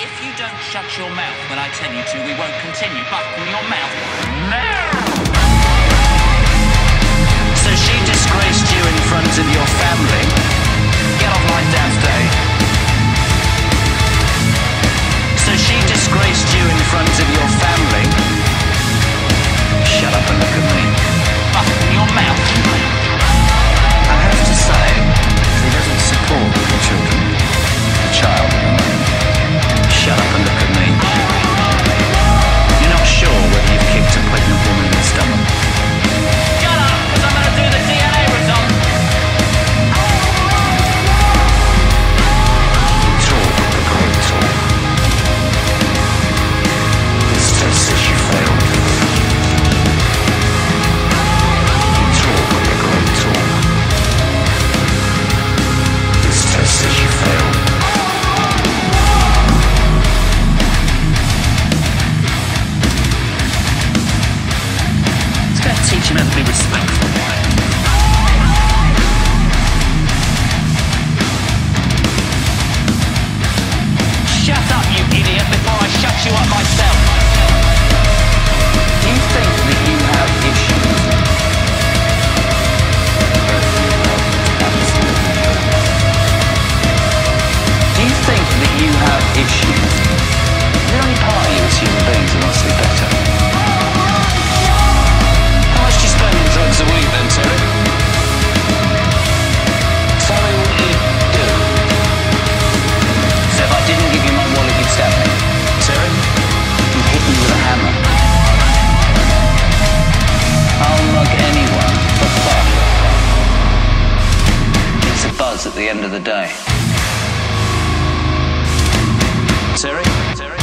If you don't shut your mouth when I tell you to, we won't continue. But your mouth now! unfortunately the end of the day. Terry? Terry?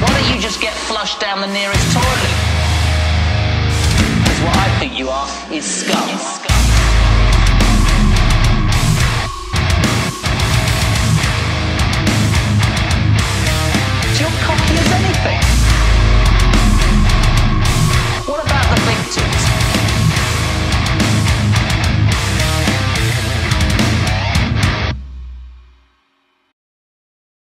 Why don't you just get flushed down the nearest toilet? Because what I think you are is scum.